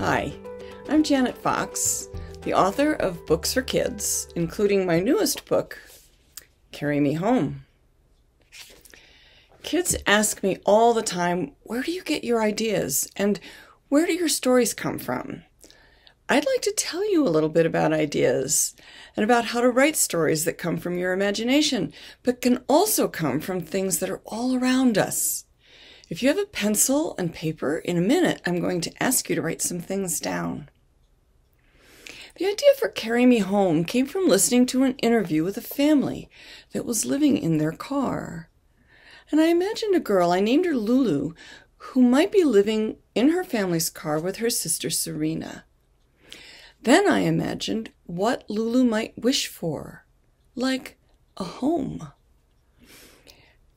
Hi, I'm Janet Fox, the author of books for kids, including my newest book, Carry Me Home. Kids ask me all the time, where do you get your ideas and where do your stories come from? I'd like to tell you a little bit about ideas and about how to write stories that come from your imagination, but can also come from things that are all around us. If you have a pencil and paper, in a minute I'm going to ask you to write some things down. The idea for Carry Me Home came from listening to an interview with a family that was living in their car. And I imagined a girl, I named her Lulu, who might be living in her family's car with her sister Serena. Then I imagined what Lulu might wish for, like a home.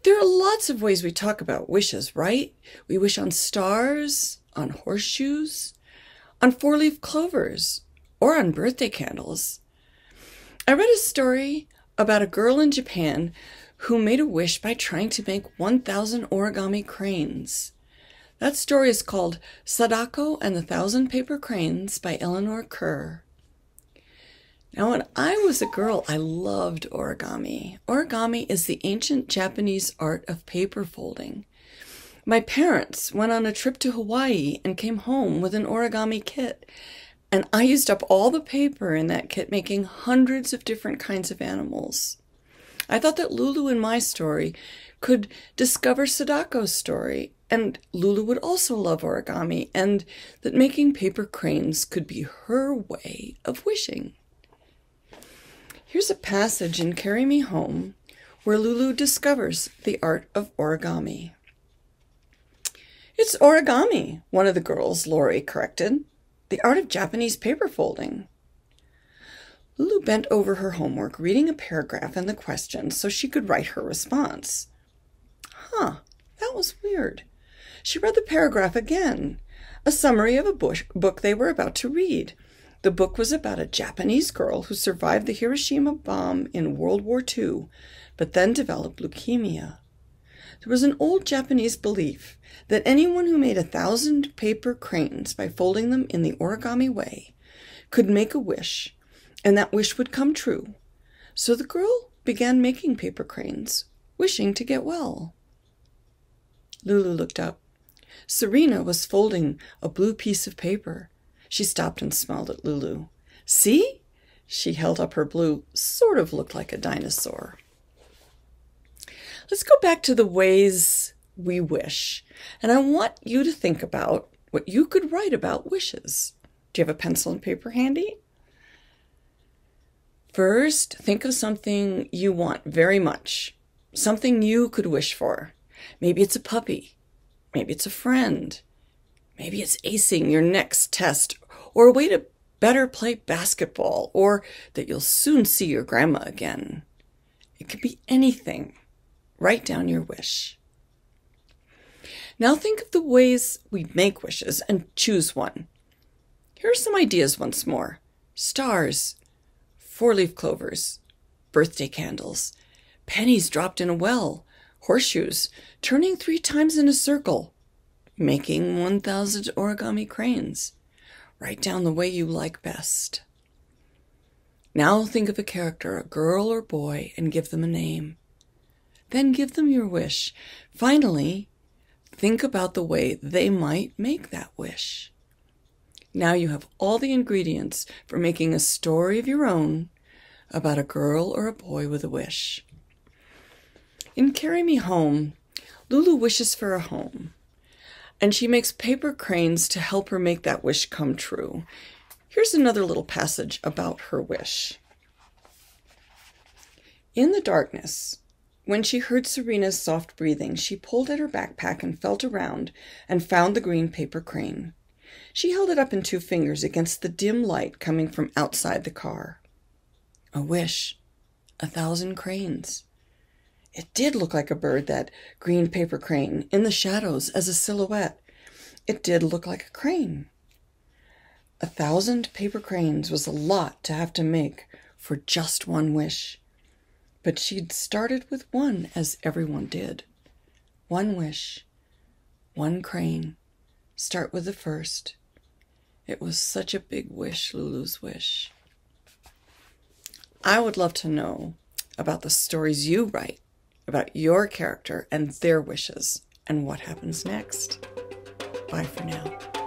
There are lots of ways we talk about wishes, right? We wish on stars, on horseshoes, on four leaf clovers, or on birthday candles. I read a story about a girl in Japan who made a wish by trying to make 1,000 origami cranes. That story is called Sadako and the Thousand Paper Cranes by Eleanor Coerr. Now, when I was a girl, I loved origami. Origami is the ancient Japanese art of paper folding. My parents went on a trip to Hawaii and came home with an origami kit, and I used up all the paper in that kit making hundreds of different kinds of animals. I thought that Lulu in my story could discover Sadako's story, and Lulu would also love origami, and that making paper cranes could be her way of wishing. Here's a passage in Carry Me Home where Lulu discovers the art of origami. It's origami, one of the girls, Lori, corrected. The art of Japanese paper folding. Lulu bent over her homework, reading a paragraph and the questions so she could write her response. Huh, that was weird. She read the paragraph again, a summary of a book they were about to read. The book was about a Japanese girl who survived the Hiroshima bomb in World War II, but then developed leukemia. There was an old Japanese belief that anyone who made a thousand paper cranes by folding them in the origami way could make a wish, and that wish would come true. So the girl began making paper cranes, wishing to get well. Lulu looked up. Serena was folding a blue piece of paper. She stopped and smiled at Lulu. See? She held up her blue, sort of looked like a dinosaur. Let's go back to the ways we wish. And I want you to think about what you could write about wishes. Do you have a pencil and paper handy? First, think of something you want very much, something you could wish for. Maybe it's a puppy. Maybe it's a friend. Maybe it's acing your next test or a way to better play basketball or that you'll soon see your grandma again. It could be anything. Write down your wish. Now think of the ways we make wishes and choose one. Here are some ideas once more stars, four leaf clovers, birthday candles, pennies dropped in a well, horseshoes, turning three times in a circle, making 1,000 origami cranes. Write down the way you like best. Now think of a character, a girl or boy, and give them a name. Then give them your wish. Finally, think about the way they might make that wish. Now you have all the ingredients for making a story of your own about a girl or a boy with a wish. In Carry Me Home, Lulu wishes for a home, and she makes paper cranes to help her make that wish come true. Here's another little passage about her wish. In the darkness, when she heard Serena's soft breathing, she pulled at her backpack and felt around and found the green paper crane. She held it up in two fingers against the dim light coming from outside the car. A wish, a thousand cranes. It did look like a bird, that green paper crane, in the shadows as a silhouette. It did look like a crane. A thousand paper cranes was a lot to have to make for just one wish. But she'd started with one, as everyone did. One wish, one crane. Start with the first. It was such a big wish, Lulu's wish. I would love to know about the stories you write, about your character and their wishes, and what happens next. Bye for now.